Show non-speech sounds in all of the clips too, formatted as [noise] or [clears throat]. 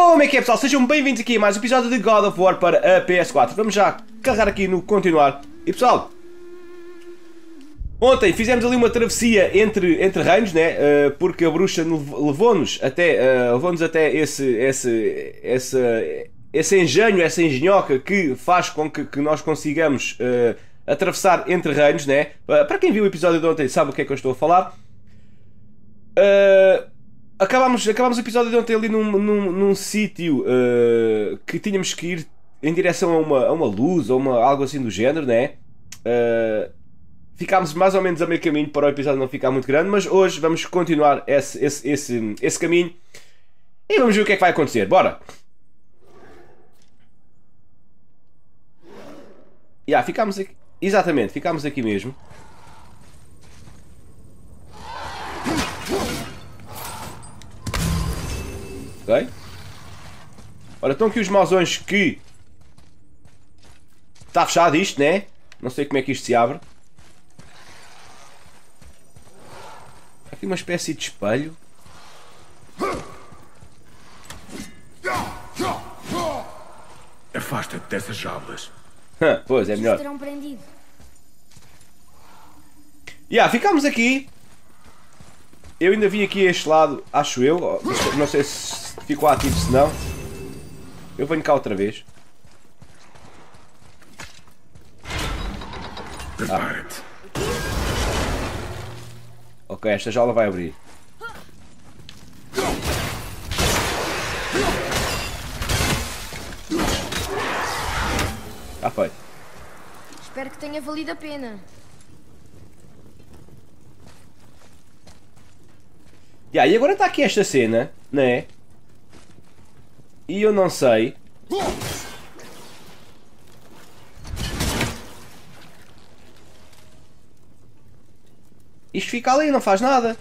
Como é que é pessoal? Sejam bem-vindos aqui a mais um episódio de God of War para a PS4 Vamos já carregar aqui no continuar E pessoal Ontem fizemos ali uma travessia entre, entre reinos, né? Uh, porque a bruxa levou-nos até, uh, levou até esse, esse, esse, esse engenho, essa engenhoca que faz com que, que nós consigamos uh, atravessar entre reinos, né? para quem viu o episódio de ontem sabe o que é que eu estou a falar. Uh, acabámos, acabámos o episódio de ontem ali num, num, num sítio uh, que tínhamos que ir em direção a uma, a uma luz ou uma, algo assim do género, né? Uh, ficámos mais ou menos a meio caminho para o episódio não ficar muito grande, mas hoje vamos continuar esse, esse, esse, esse caminho e vamos ver o que é que vai acontecer. Bora! Yeah, ficámos aqui. Exatamente, ficámos aqui mesmo. Ok? Ora, estão aqui os mausões que... Está fechado isto, né? Não sei como é que isto se abre. Aqui uma espécie de espelho. Afasta-te dessas jaulas. pois, é melhor. Terão prendido. Yeah, ficámos aqui. Eu ainda vim aqui a este lado, acho eu. Não sei se ficou ativo, se não. Eu venho cá outra vez. Prepara-te. Ok, esta jaula vai abrir. Ah, foi. Espero que tenha valido a pena. E agora está aqui esta cena, né? E eu não sei. Isto fica ali, não faz nada.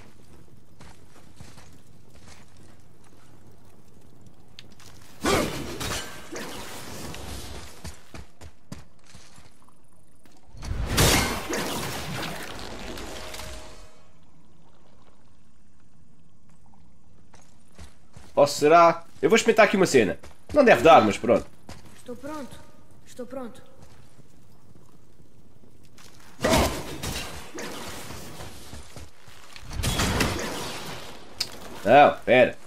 Ou será? Eu vou experimentar aqui uma cena. Não deve dar, mas pronto. Estou pronto. Estou pronto. Não, pera.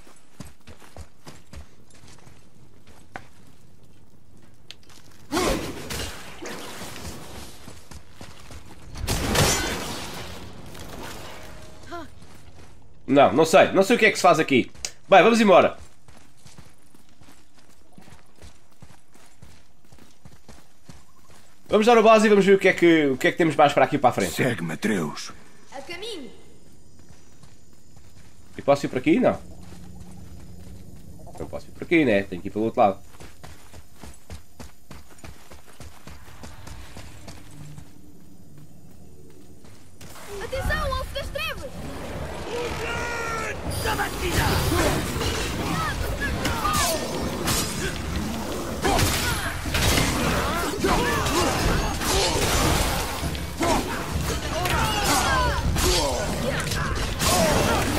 Não, não sei. Não sei o que é que se faz aqui. Bem, vamos embora. Vamos dar a base e vamos ver o que é que, o que, é que temos mais para aqui para a frente. Segue-me, Atreus. A caminho. E posso ir por aqui? Não. Eu posso ir por aqui, né? Tenho que ir pelo outro lado.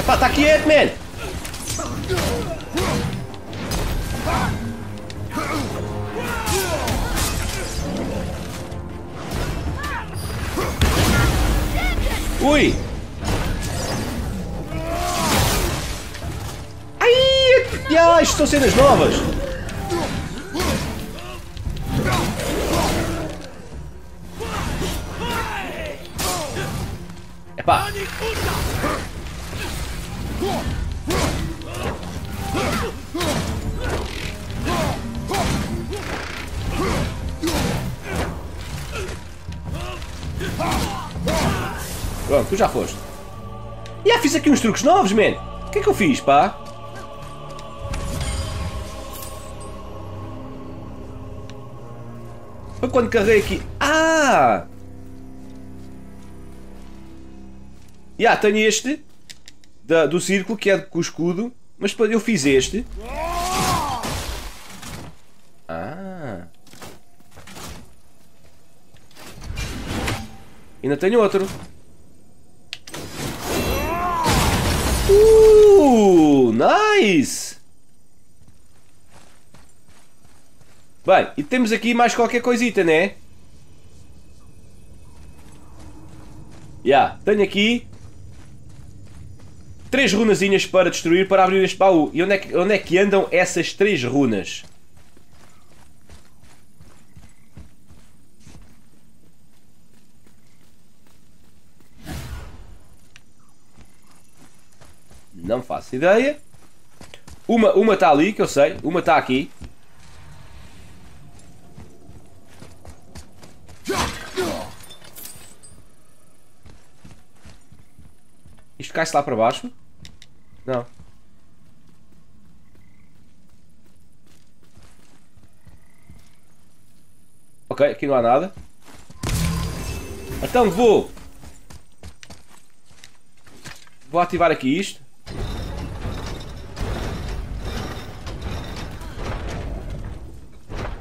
Epá, está quieto, man! Ui! Ai! Ya, isto são cenas novas! Epá! Pronto, tu já foste. E yeah, fiz aqui uns truques novos, man. O que é que eu fiz, pá? Foi quando carreguei aqui. Ah! Já, yeah, tenho este da, do círculo que é com o escudo, mas depois eu fiz este. Ah! Ainda tenho outro. Uh, nice! Bem, e temos aqui mais qualquer coisita, né? Já, yeah, tenho aqui três runazinhas para destruir para abrir este baú. E onde é que, onde é que andam essas três runas? Não faço ideia. Uma uma está ali, que eu sei. Uma está aqui. Isto cai-se lá para baixo? Não. Ok, aqui não há nada. Então vou. Vou ativar aqui isto.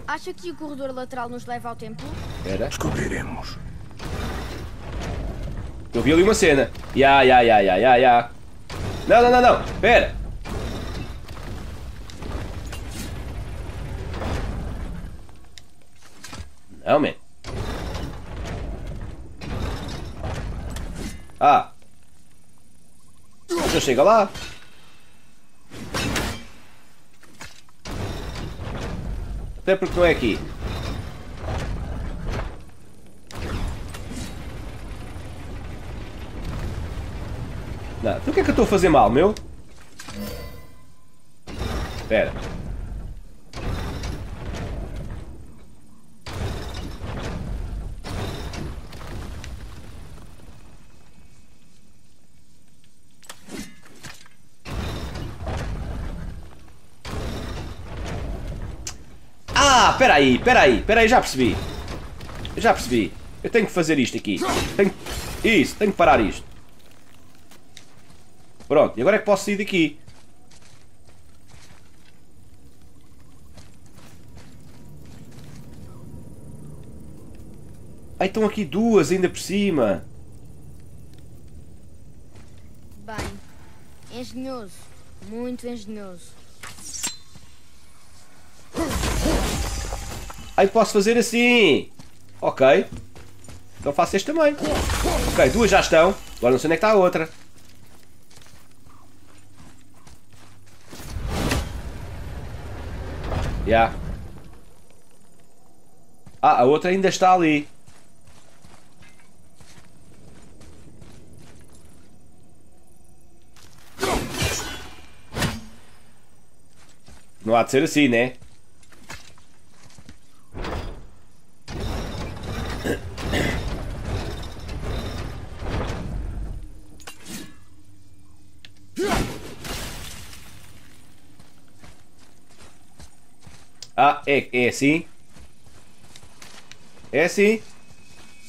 Acha que o corredor lateral nos leva ao templo? Espera. Descobriremos. Eu vi ali uma cena. Ya, ya, ya, ya, ya, ya. Não, não, não, não. Espera. Não, man. Ah. Já chega lá. Até porque não é aqui. Não, então o que é que eu estou a fazer mal, meu? Espera. Ah, peraí, peraí, peraí, já percebi. Já percebi. Eu tenho que fazer isto aqui. Tenho... Isso, tenho que parar isto. Pronto, e agora é que posso sair daqui. Ai, estão aqui duas ainda por cima. Bem, engenhoso. Muito engenhoso. Ai, posso fazer assim. Ok. Então faço este também. Ok, duas já estão. Agora não sei onde é que está a outra. Yeah. Ah, a outra ainda está ali. Não há de ser assim, né? Ah, é, é assim. É assim.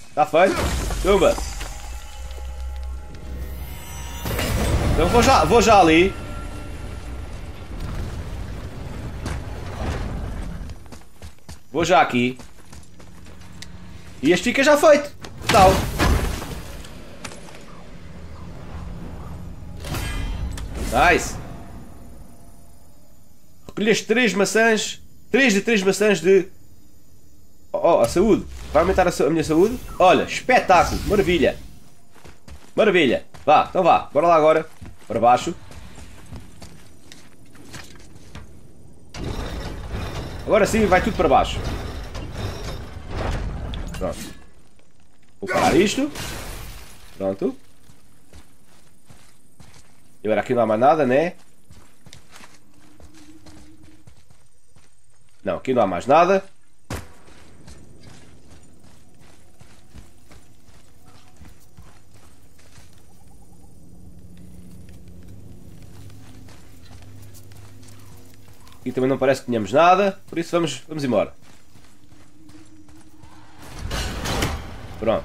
Está feito. Tumba. Então vou já, vou já ali. Vou já aqui. E este fica já feito. Tal. Nice. Recolheste 3 maçãs. 3 de 3 maçãs de. Oh, a saúde. Vai aumentar a, a, minha saúde? Olha, espetáculo. Maravilha. Maravilha. Vá, então vá. Bora lá agora. Para baixo. Agora sim vai tudo para baixo. Pronto. Vou parar isto. Pronto. E agora aqui não há mais nada, né? Não, aqui não há mais nada. Aqui também não parece que tenhamos nada, por isso vamos, vamos embora. Pronto.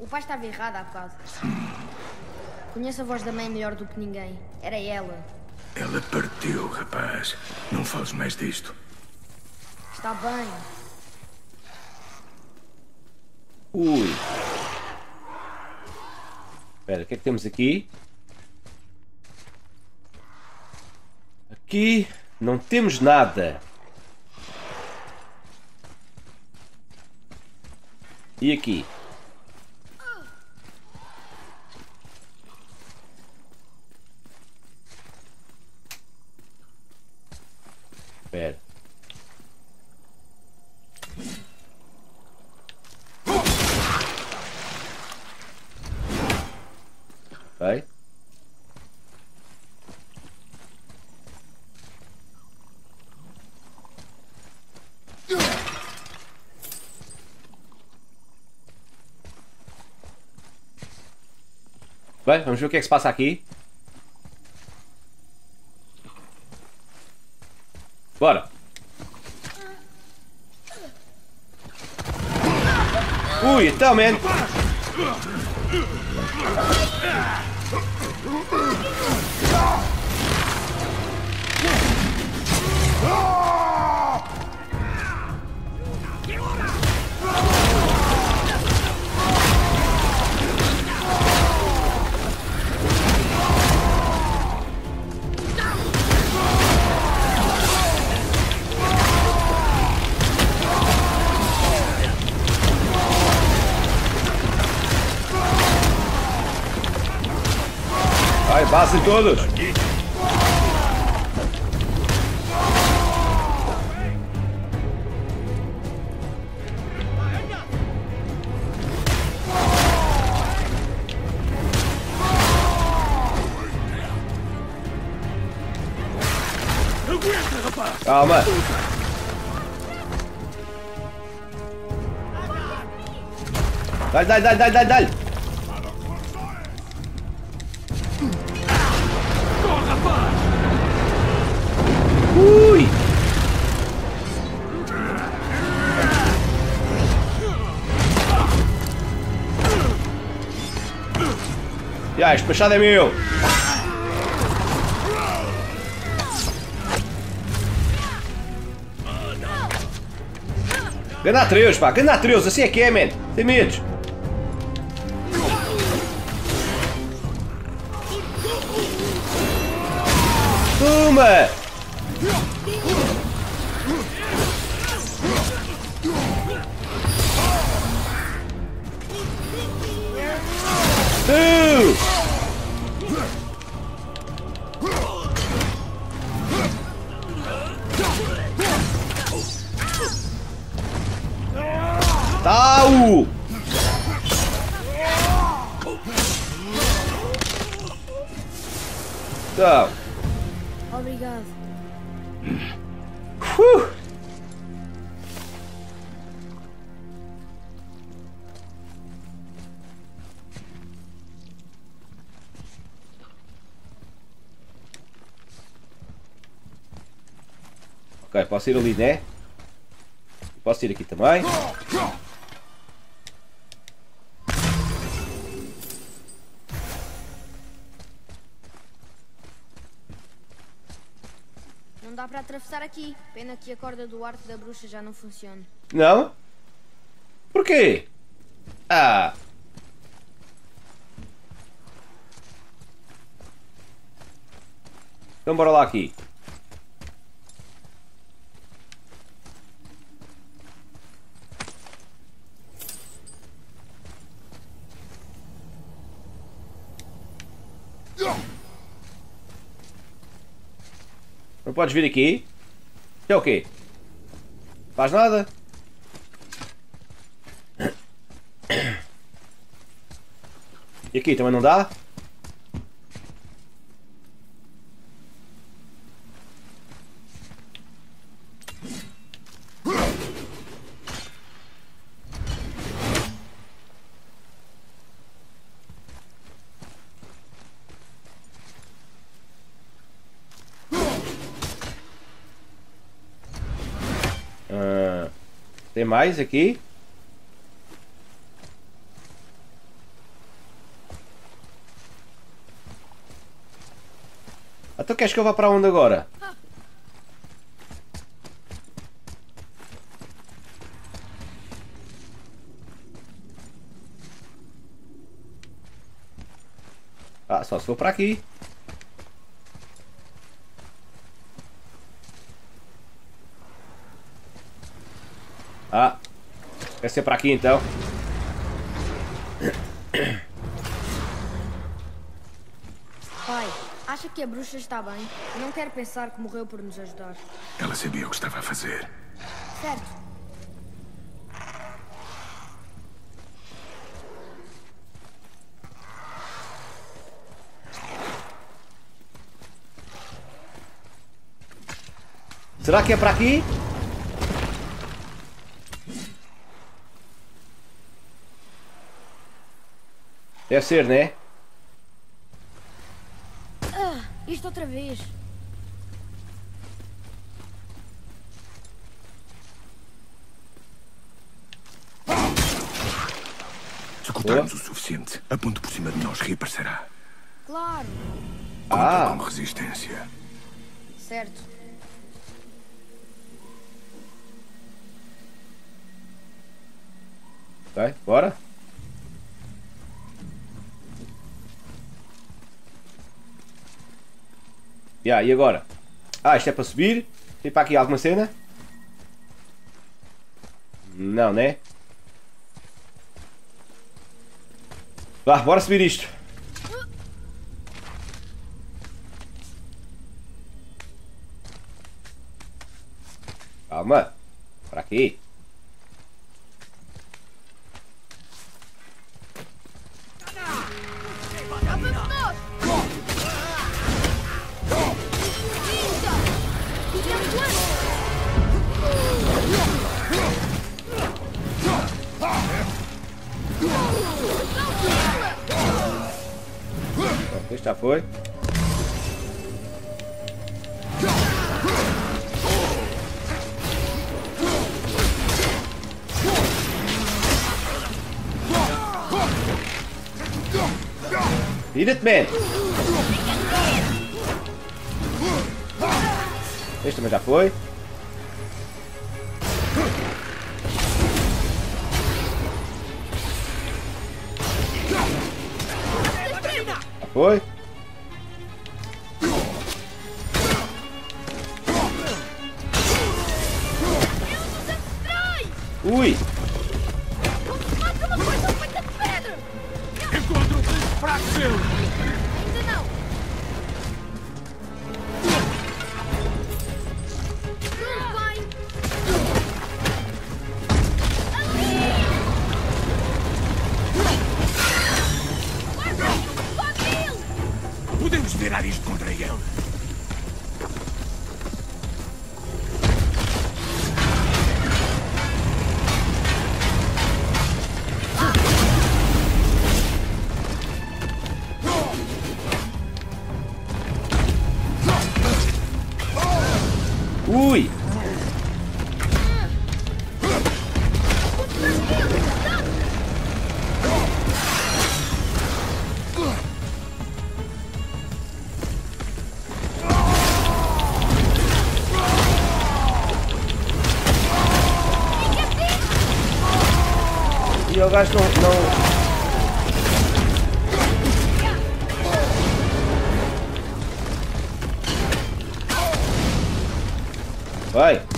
O pai estava errado há bocado. Conheço a voz da mãe melhor do que ninguém. Era ela. Ela partiu, rapaz. Não fales mais disto. Está bem. Ui. Espera, o que é que temos aqui? Aqui não temos nada. E aqui? Espera. Vai. Vai, vamos ver o que é que se passa aqui. Bora. Ui, então, man. Base todos. Calma. Dale, dale, dale, dale, dale, dale. Este machado é meu! Ganda Atreus, pá! Ganda Atreus, assim é que é, man! Tem medos! Toma! Ok, posso ir ali, né? Posso ir aqui também. Não dá para atravessar aqui. Pena que a corda do arco da bruxa já não funciona. Não? Porquê? Ah. Então bora lá aqui. Podes vir aqui? Que é o quê? Faz nada? E aqui também não dá? Ah, tem mais aqui? Então queres que eu vá para onde agora? Ah, só se for para aqui. Ah, vai ser para aqui então. Pai, acha que a bruxa está bem? Não quero pensar que morreu por nos ajudar. Ela sabia o que estava a fazer. Certo. Será que é para aqui? Deve ser, né? Ah, isto outra vez. Se ocultarmos o suficiente, a ponte por cima de nós reaparecerá. Claro. Conta Ah. com resistência. Certo. Vai, bora. Ya, e agora? Ah, isto é para subir. Tem para aqui alguma cena? Não, né? Vá, bora subir isto. Calma. Para aqui. Beat it, man! Este também já foi. Já foi. Ui! Vai!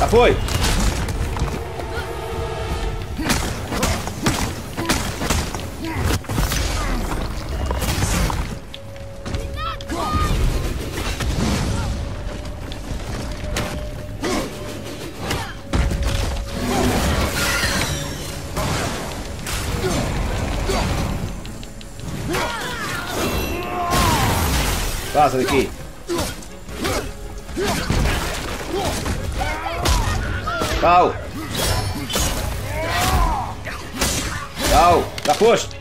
Já foi. Vaza daqui. Pau. Pau. Já foste.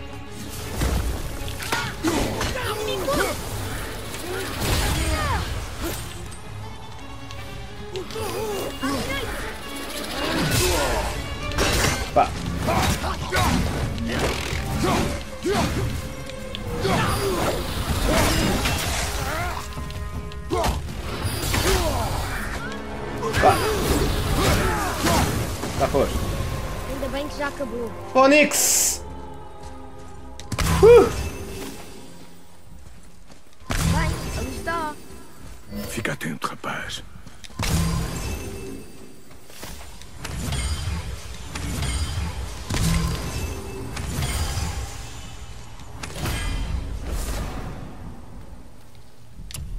Bem, ali está. Fica atento, rapaz.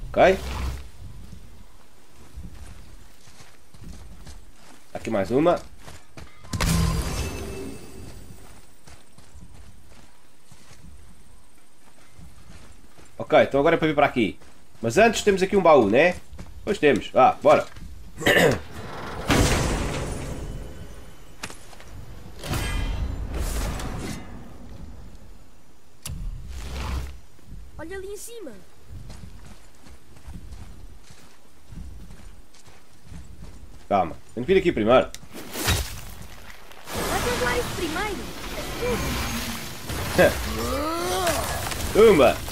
Ok. Aqui mais uma. Ok, então agora é para vir para aqui. Mas antes temos aqui um baú, né? Pois temos. Vá, bora. Olha ali em cima. Calma. Tenho que vir aqui primeiro. Ter lá primeiro. [laughs] Tumba!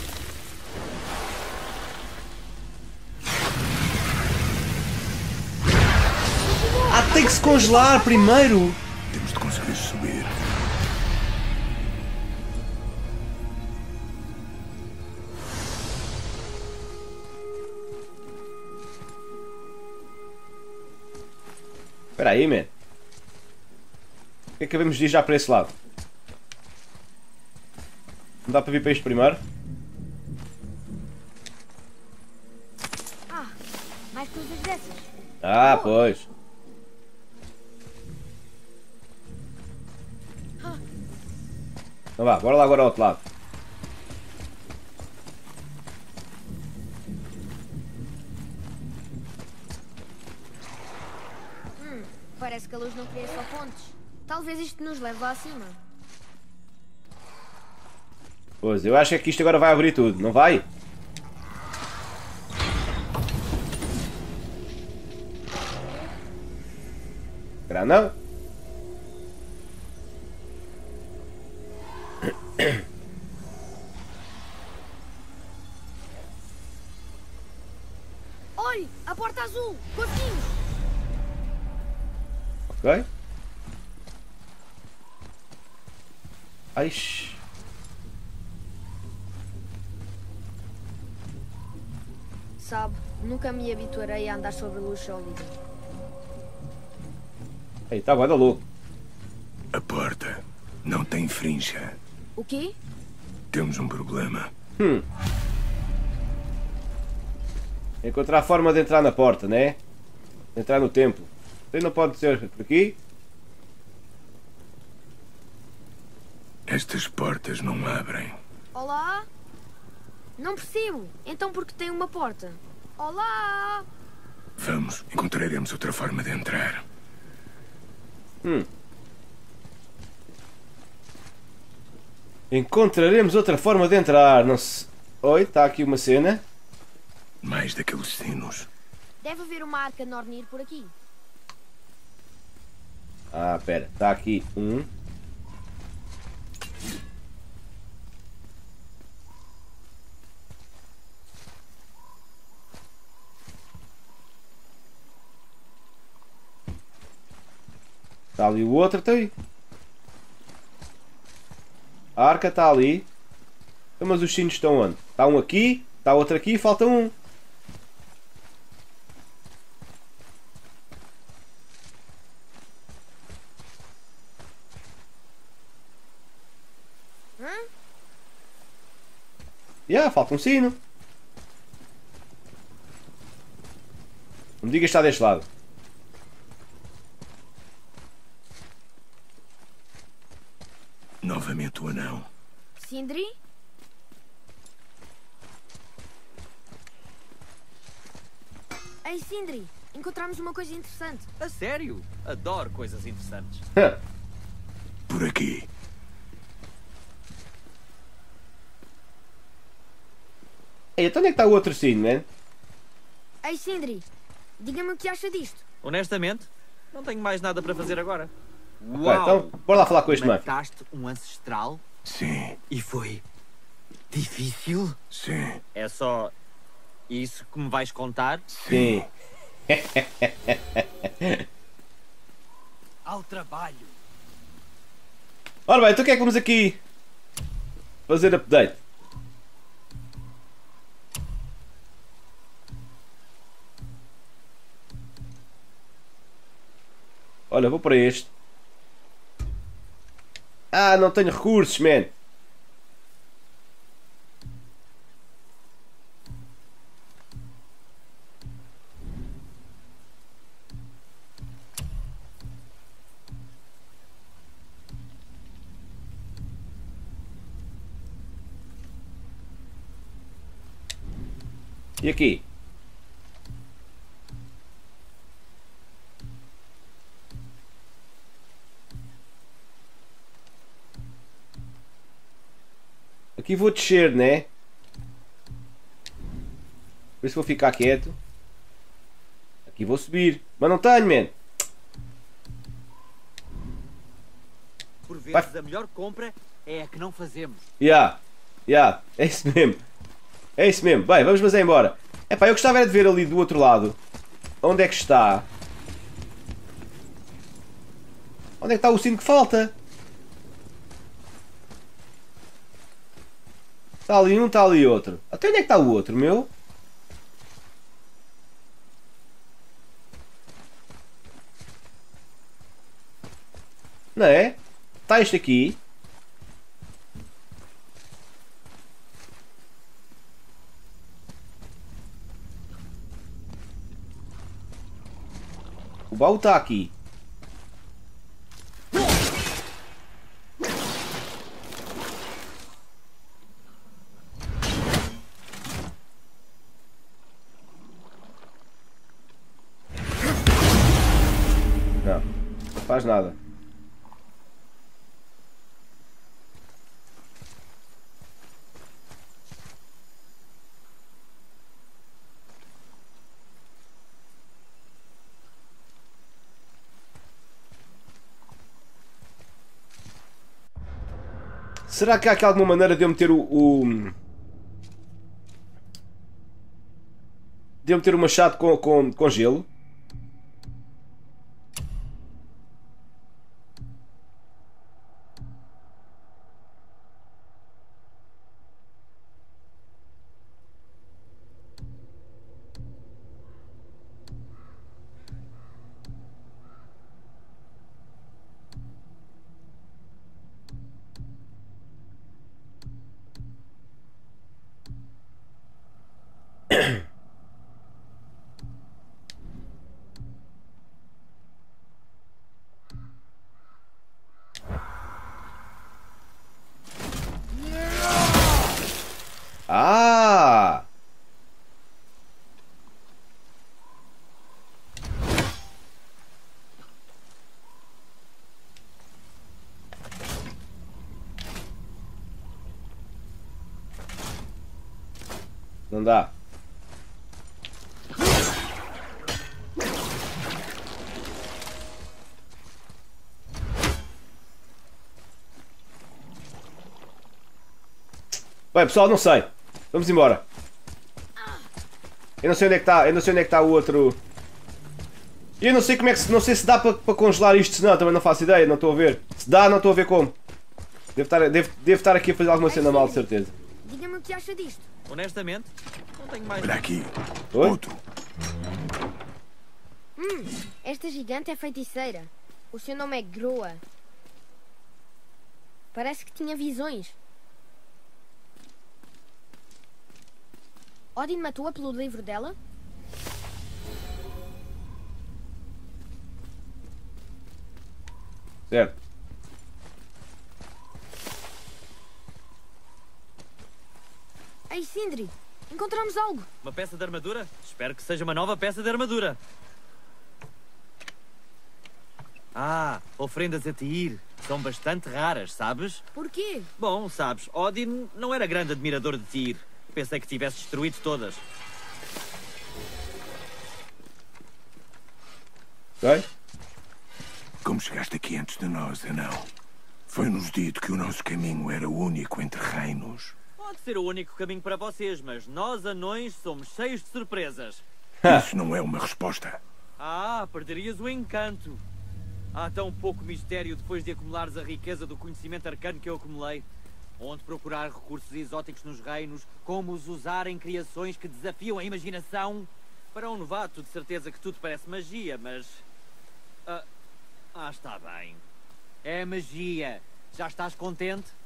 Ah, tem que se congelar primeiro! Temos de conseguir subir. Espera aí, man. O que é que devemos de ir já para esse lado? Não dá para vir para isto primeiro? Ah, mais coisas dessas. Ah, pois. Então vá, bora lá agora ao outro lado. Parece que a luz não cria só pontes. Talvez isto nos leve lá acima. Pois, eu acho é que isto agora vai abrir tudo, não vai? Será [coughs] Olhe, a porta azul! Conseguimos! Ok. Aish. Sabe, nunca me habituarei a andar sobre luz sólida. Aí, tá, vai dar louco. A porta não tem frincha. O quê? Temos um problema. Hum. Encontrar a forma de entrar na porta, né? Entrar no templo. Você não pode ser por aqui? Estas portas não abrem. Olá? Não percebo. Então por que tem uma porta? Olá! Vamos, encontraremos outra forma de entrar. Hum. Encontraremos outra forma de entrar. Não se... Oi, está aqui uma cena. Mais daqueles sinos. Deve haver uma arca Nornir por aqui. Ah, pera. Está aqui um. Está ali o outro, tem. A arca está ali. Então, Mas os sinos estão onde? Está um aqui, está outro aqui e falta um. Yeah, falta um sino. Não me diga que está deste lado. Novamente o anão. Sindri? Ei, Sindri, encontramos uma coisa interessante. A sério? Adoro coisas interessantes. Por aqui. Ei, então onde é que está o outro sino, man? Ei, Sindri, diga-me o que acha disto. Honestamente, não tenho mais nada para fazer agora. Ok, então bora lá falar com este Murphy. Mataste um ancestral Sim, e foi difícil? sim, É só isso que me vais contar? Sim. [laughs] Ao trabalho. Ora bem, então o que é que vamos aqui fazer update? Olha, vou para este. Ah, não tenho recursos, man. E aqui? Aqui vou descer, né? Por isso vou ficar quieto. Aqui vou subir. Mas não tenho, man. Por vezes a melhor compra é a que não fazemos. Ya, ya, é isso mesmo. É isso mesmo. Bem, vamos mas é embora. Epá, eu gostava era de ver ali do outro lado. Onde é que está? Onde é que está o sino que falta? Está ali um, está ali outro. Até onde é que está o outro, meu? Não é? Está este aqui. O baú está aqui. Não, faz nada. Será que há aqui alguma maneira de eu meter o. o... De eu meter o machado com, com, com gelo? Ah! Não dá. Bem, pessoal, não sei. Vamos embora. Eu não sei onde é que está, eu não sei onde é que está o outro. Eu não sei como é que se, não sei se dá para para congelar isto, se não, também não faço ideia, não estou a ver. Se dá, não estou a ver como. Devo estar, devo, devo estar aqui a fazer alguma cena mal, de certeza. Diga-me o que acha disto. Honestamente, olha aqui. Oi? Outro. Esta gigante é feiticeira. O seu nome é Groa. Parece que tinha visões. Odin matou-a pelo livro dela? Certo. Ei, Sindri, encontramos algo. Uma peça de armadura? Espero que seja uma nova peça de armadura. Ah, ofrendas a Tyr. São bastante raras, sabes? Porquê? Bom, sabes, Odin não era grande admirador de Tyr. Pensei que tivesse destruído todas. Ok? Como chegaste aqui antes de nós, anão? Foi-nos dito que o nosso caminho era o único entre reinos. Pode ser o único caminho para vocês, mas nós, anões, somos cheios de surpresas. Isso não é uma resposta. Ah, perderias o encanto. Há tão pouco mistério depois de acumulares a riqueza do conhecimento arcano que eu acumulei. Onde procurar recursos exóticos nos reinos, como os usar em criações que desafiam a imaginação. Para um novato, de certeza que tudo parece magia, mas. Ah, ah está bem. É magia. Já estás contente?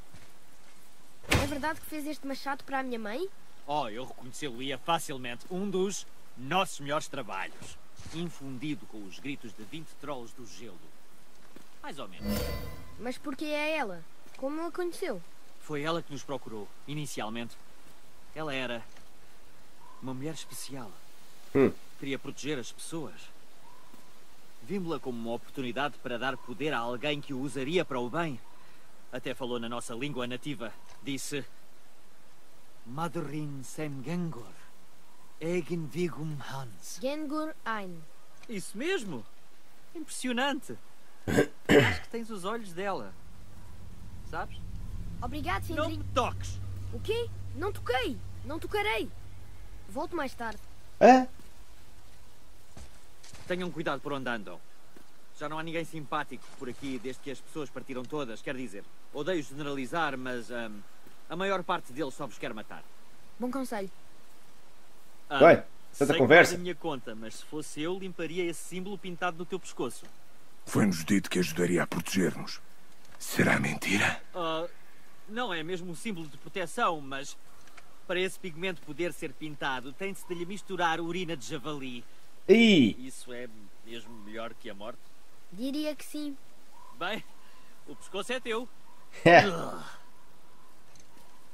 É verdade que fez este machado para a minha mãe? Oh, eu reconhecê-lo-ia facilmente. Um dos nossos melhores trabalhos. Infundido com os gritos de 20 trolls do gelo. Mais ou menos. Mas porquê é ela? Como a conheceu? Foi ela que nos procurou, inicialmente. Ela era uma mulher especial. Hum. Queria proteger as pessoas. Vimos-la como uma oportunidade para dar poder a alguém que o usaria para o bem. Até falou na nossa língua nativa. Disse... Madurin Semgengor. Egen Vigum Hans. Gengur Ein. Isso mesmo! Impressionante! [coughs] Acho que tens os olhos dela. Sabes? Obrigado, Não Sindri. me toques! O quê? Não toquei. Não tocarei. Volto mais tarde. Hã? Tenham cuidado por onde andam. Já não há ninguém simpático por aqui desde que as pessoas partiram todas. Quer dizer, odeio generalizar, mas ahm, a maior parte deles só vos quer matar. Bom conselho. Ah, sei tanta que conversa. minha conta, mas se fosse eu, limparia esse símbolo pintado no teu pescoço. Foi-nos dito que ajudaria a proteger-nos. Será mentira? Ah, não é mesmo um símbolo de proteção, mas para esse pigmento poder ser pintado, tem-se de lhe misturar urina de javali. Ih! Isso é mesmo melhor que a morte? Diria que sim. Bem, o pescoço é teu. [laughs]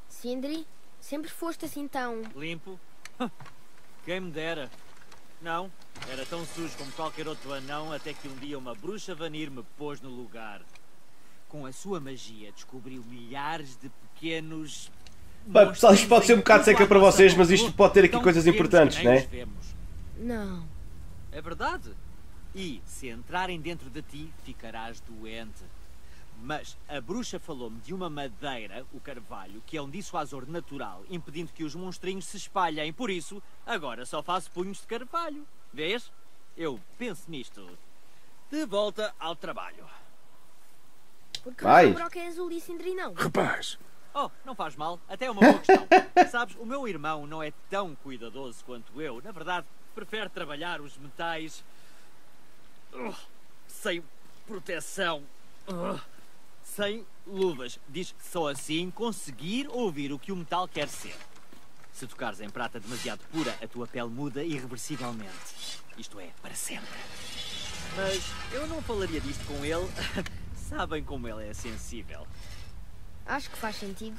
Sindri, sempre foste assim tão. Limpo? Quem me dera. Não, era tão sujo como qualquer outro anão até que um dia uma bruxa vanir me pôs no lugar. Com a sua magia descobriu milhares de pequenos. Bem, pessoal, isto pode ser um bocado seca para vocês, mas isto pode ter aqui coisas importantes, os vemos. Não. É verdade. E se entrarem dentro de ti, ficarás doente. Mas a bruxa falou-me de uma madeira, o carvalho, que é um dissuasor natural, impedindo que os monstrinhos se espalhem. Por isso, agora só faço punhos de carvalho. Vês? Eu penso nisto. De volta ao trabalho. Porque Vai. o Brock é azul e Sindri não. Rapaz, Oh, não faz mal. Até é uma boa questão. [laughs] Sabes, o meu irmão não é tão cuidadoso quanto eu. Na verdade, prefere trabalhar os metais... sem proteção. sem luvas. Diz que só assim conseguir ouvir o que o metal quer ser. Se tocares em prata demasiado pura, a tua pele muda irreversivelmente. Isto é, para sempre. Mas eu não falaria disto com ele. [laughs] Sabem como ele é sensível. Acho que faz sentido.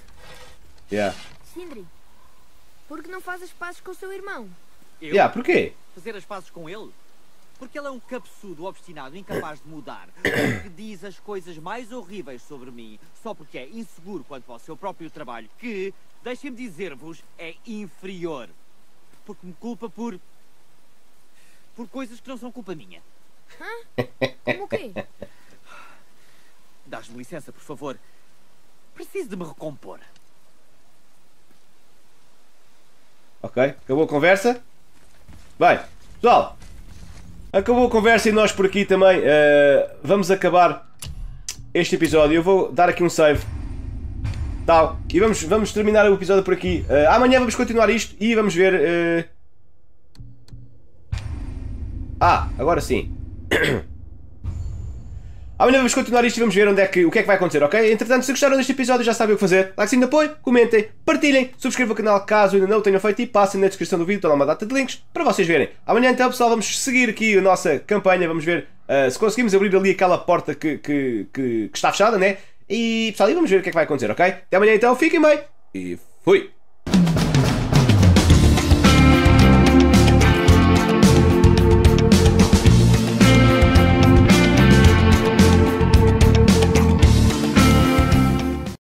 Yeah. Sindri, por que não faz as pazes com o seu irmão? Eu Yeah, porquê? fazer as pazes com ele? Porque ele é um cabeçudo obstinado, incapaz de mudar, que diz as coisas mais horríveis sobre mim, só porque é inseguro quanto ao seu próprio trabalho, que, deixem-me dizer-vos, é inferior. Porque me culpa por. por coisas que não são culpa minha. Como o quê? Dás-me licença, por favor. Preciso de me recompor. Ok, acabou a conversa? Bem, pessoal, acabou a conversa e nós por aqui também eh, vamos acabar este episódio. Eu vou dar aqui um save. Tal. E vamos, vamos terminar o episódio por aqui. Eh, amanhã vamos continuar isto e vamos ver. eh, Ah, agora sim. [clears throat] Amanhã vamos continuar isto e vamos ver onde é que, o que é que vai acontecer, ok? Entretanto, se gostaram deste episódio já sabem o que fazer. Like de apoio, comentem, partilhem, subscrevam o canal caso ainda não o tenham feito e passem na descrição do vídeo toda uma data de links para vocês verem. Amanhã então, pessoal, vamos seguir aqui a nossa campanha, vamos ver ah, se conseguimos abrir ali aquela porta que, que, que, que está fechada, né? E, pessoal, e vamos ver o que é que vai acontecer, ok? Até amanhã então, fiquem bem e fui!